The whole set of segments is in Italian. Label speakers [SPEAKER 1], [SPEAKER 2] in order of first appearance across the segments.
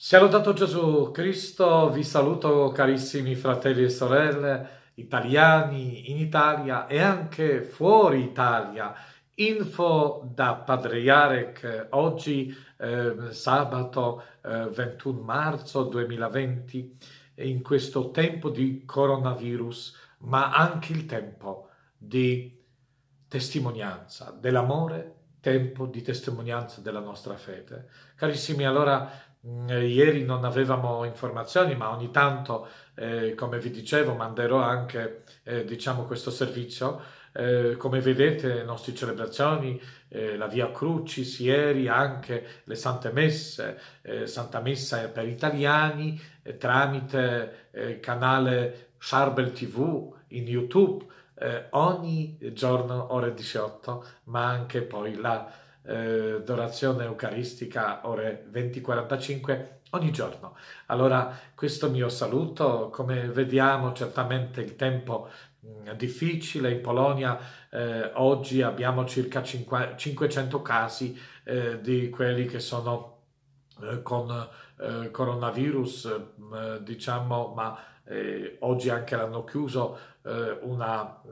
[SPEAKER 1] Sia lodato Gesù Cristo, vi saluto carissimi fratelli e sorelle italiani in Italia e anche fuori Italia. Info da Padre Jarek, oggi eh, sabato eh, 21 marzo 2020, in questo tempo di coronavirus, ma anche il tempo di testimonianza dell'amore, tempo di testimonianza della nostra fede. Carissimi, allora ieri non avevamo informazioni, ma ogni tanto, eh, come vi dicevo, manderò anche eh, diciamo, questo servizio. Eh, come vedete, le nostre celebrazioni, eh, la Via Crucis, ieri anche le Sante Messe, eh, Santa Messa per italiani tramite canale Charbel TV in YouTube ogni giorno ore 18, ma anche poi la eh, dorazione eucaristica ore 20-45 ogni giorno. Allora, questo mio saluto, come vediamo, certamente il tempo mh, difficile in Polonia, eh, oggi abbiamo circa 5, 500 casi eh, di quelli che sono eh, con eh, coronavirus, mh, diciamo, ma eh, oggi anche l'hanno chiuso una,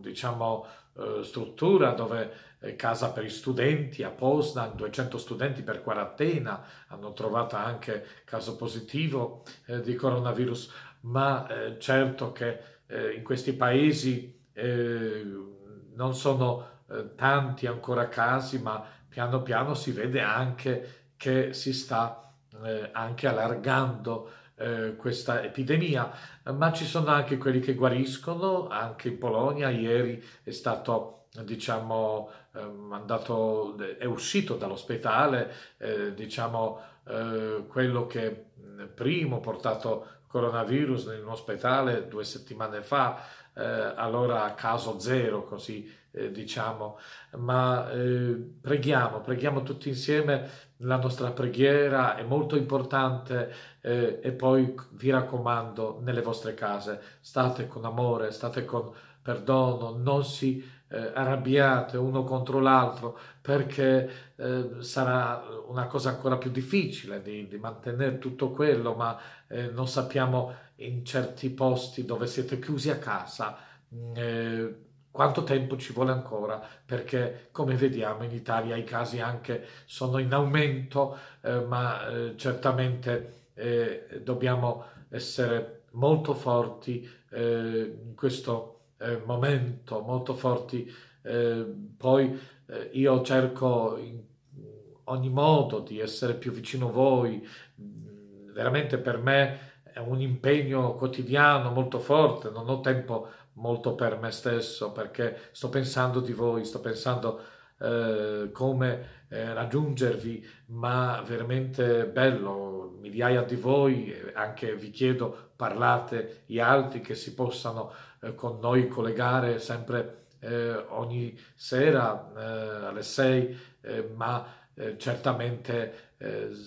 [SPEAKER 1] diciamo, eh, struttura dove eh, casa per gli studenti a Poznan, 200 studenti per quarantena, hanno trovato anche caso positivo eh, di coronavirus, ma eh, certo che eh, in questi paesi non sono tanti ancora casi, ma piano piano si vede anche che si sta anche allargando eh, questa epidemia, ma ci sono anche quelli che guariscono, anche in Polonia ieri è stato diciamo eh, mandato, è uscito dall'ospedale, eh, diciamo eh, quello che primo portato coronavirus in ospedale due settimane fa, eh, allora caso zero, così eh, diciamo, ma eh, preghiamo, preghiamo tutti insieme, la nostra preghiera è molto importante eh, e poi vi raccomando nelle vostre case, state con amore, state con perdono, non si eh, arrabbiate uno contro l'altro perché eh, sarà una cosa ancora più difficile di, di mantenere tutto quello, ma eh, non sappiamo in certi posti dove siete chiusi a casa eh, quanto tempo ci vuole ancora? Perché come vediamo in Italia i casi anche sono in aumento eh, ma eh, certamente eh, dobbiamo essere molto forti eh, in questo eh, momento molto forti. Poi io cerco in ogni modo di essere più vicino a voi. Veramente per me è un impegno quotidiano molto forte, non ho tempo molto per me stesso perché sto pensando di voi, sto pensando eh, come eh, raggiungervi, ma veramente bello, migliaia di voi, anche vi chiedo parlate gli altri che si possano eh, con noi collegare sempre eh, ogni sera eh, alle 6, eh, ma certamente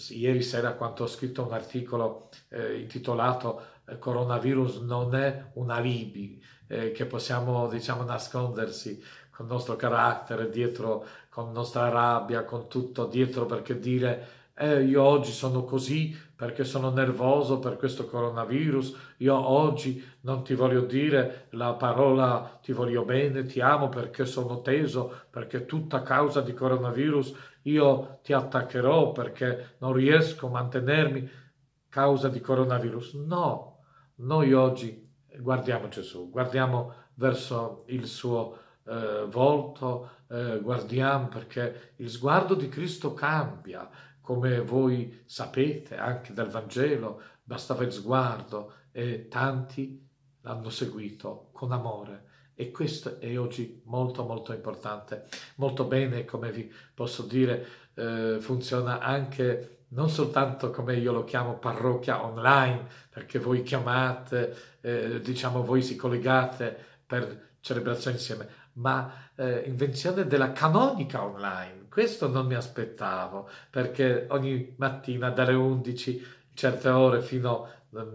[SPEAKER 1] ieri sera quando ho scritto un articolo intitolato coronavirus non è un alibi, eh, che possiamo diciamo nascondersi con il nostro carattere dietro, con la nostra rabbia, con tutto dietro perché dire eh, io oggi sono così perché sono nervoso per questo coronavirus, io oggi non ti voglio dire la parola ti voglio bene, ti amo perché sono teso, perché tutta causa di coronavirus io ti attaccherò perché non riesco a mantenermi causa di coronavirus. No, noi oggi guardiamo Gesù, guardiamo verso il suo eh, volto, eh, guardiamo perché il sguardo di Cristo cambia, come voi sapete anche dal Vangelo, bastava il sguardo e tanti l'hanno seguito con amore. E questo è oggi molto molto importante. Molto bene, come vi posso dire, eh, funziona anche non soltanto come io lo chiamo parrocchia online, perché voi chiamate, eh, diciamo voi si collegate per celebrazione insieme, ma eh, invenzione della canonica online. Questo non mi aspettavo, perché ogni mattina dalle 11, certe ore fino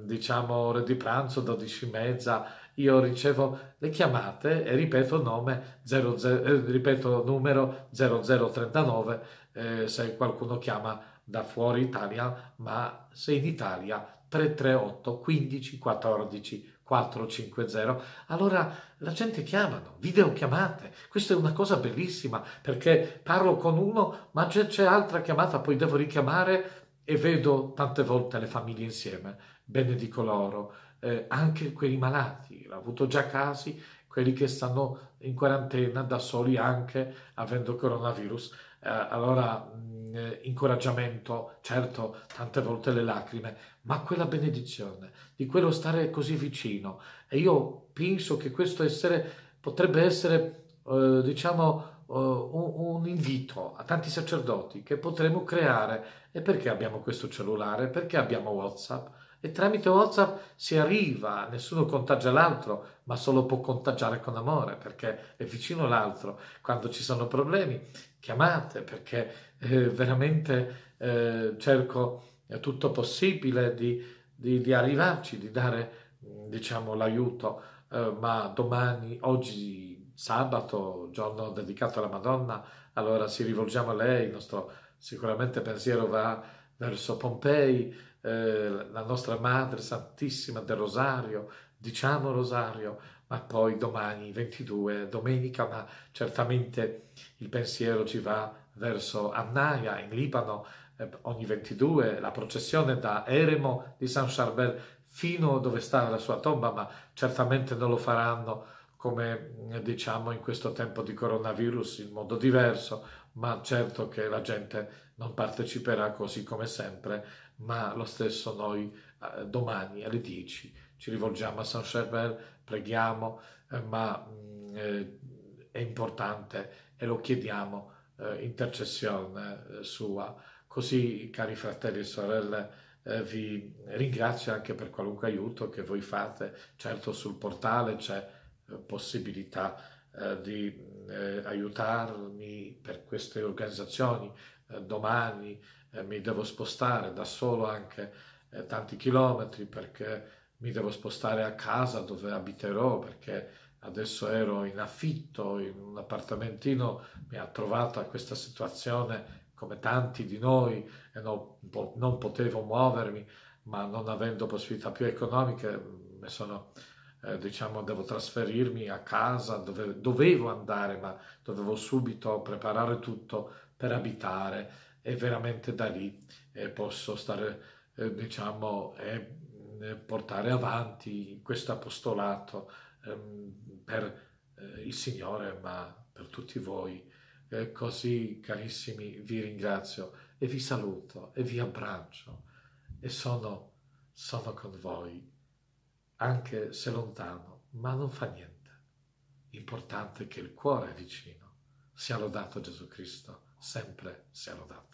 [SPEAKER 1] diciamo ore di pranzo, 12 e mezza, io ricevo le chiamate e ripeto nome 00, eh, ripeto numero 0039 eh, se qualcuno chiama da fuori Italia, ma se in Italia 338 15 14 450. Allora la gente chiamano, videochiamate. Questa è una cosa bellissima perché parlo con uno, ma c'è, c'è altra chiamata, poi devo richiamare e vedo tante volte le famiglie insieme. Benedico loro, eh, anche quelli malati. Ho avuto già casi, quelli che stanno in quarantena da soli anche avendo coronavirus. Eh, allora, mh, eh, incoraggiamento, certo, tante volte le lacrime, ma quella benedizione, di quello stare così vicino. E io penso che questo essere, potrebbe essere, eh, diciamo, uh, un, un, invito a tanti sacerdoti che potremo creare. E perché abbiamo questo cellulare? Perché abbiamo WhatsApp? E tramite WhatsApp si arriva, nessuno contagia l'altro, ma solo può contagiare con amore, perché è vicino l'altro. Quando ci sono problemi, chiamate, perché eh, veramente eh, cerco tutto possibile di, di, di, arrivarci, di dare, diciamo, l'aiuto. Eh, ma domani, oggi, sabato, giorno dedicato alla Madonna, allora ci rivolgiamo a lei, il nostro sicuramente pensiero va verso Pompei, eh, la nostra Madre Santissima del Rosario, diciamo Rosario, ma poi domani 22, domenica, ma certamente il pensiero ci va verso Annaia in Libano, eh, ogni 22, la processione da Eremo di San Charbel fino dove sta la sua tomba, ma certamente non lo faranno come diciamo in questo tempo di coronavirus in modo diverso, ma certo che la gente non parteciperà così come sempre, ma lo stesso noi eh, domani alle 10 ci rivolgiamo a San Charbel, preghiamo, eh, ma mh, mm, eh, è importante e lo chiediamo, eh, intercessione eh, sua. Così, cari fratelli e sorelle, eh, vi ringrazio anche per qualunque aiuto che voi fate. Certo sul portale c'è possibilità di aiutarmi per queste organizzazioni. domani eh, mi devo spostare da solo anche eh, tanti chilometri perché mi devo spostare a casa dove abiterò perché adesso ero in affitto in un appartamentino, mi ha trovata questa situazione come tanti di noi e non, non potevo muovermi, ma non avendo possibilità più economiche mi sono eh, diciamo devo trasferirmi a casa dove dovevo andare ma dovevo subito preparare tutto per abitare. E veramente da lì. Eh, posso stare, eh, diciamo, e portare avanti questo apostolato ehm, per eh, il Signore, ma per tutti voi. così, carissimi, vi ringrazio e vi saluto e vi abbraccio. E sono, sono con voi, anche se lontano, ma non fa niente. L'importante è che il cuore è vicino. Sia lodato Gesù Cristo, sempre sia lodato.